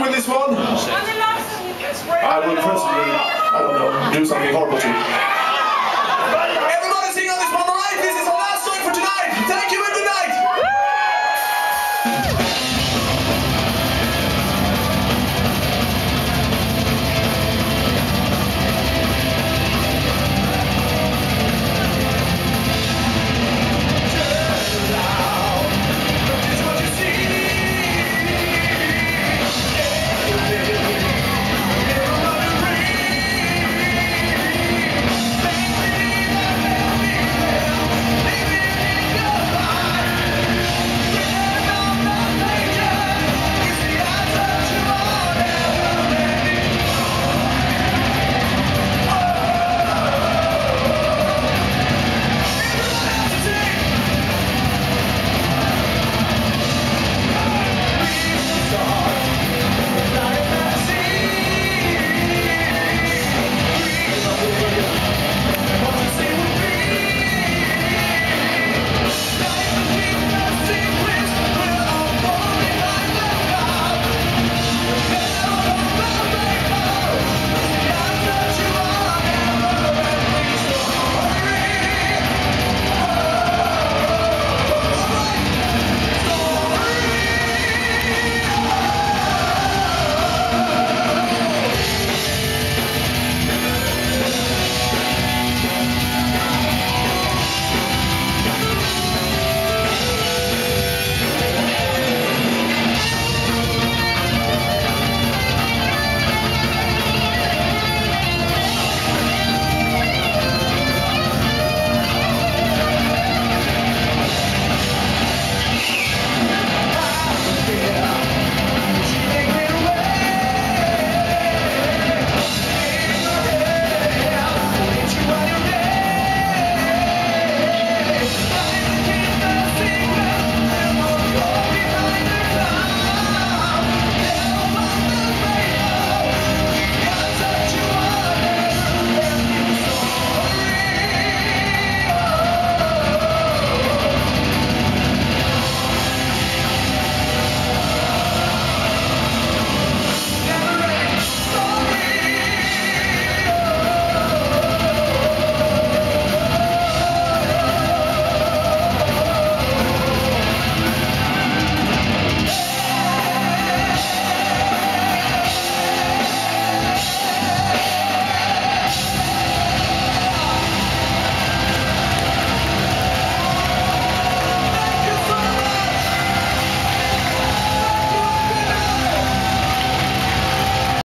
with this one? I will personally, I don't know, do something horrible to you.